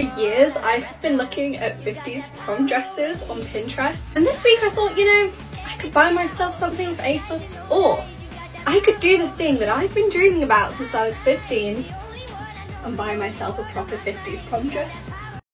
For years, I've been looking at 50s prom dresses on Pinterest. And this week I thought, you know, I could buy myself something with ASOS or I could do the thing that I've been dreaming about since I was 15 and buy myself a proper 50s prom dress.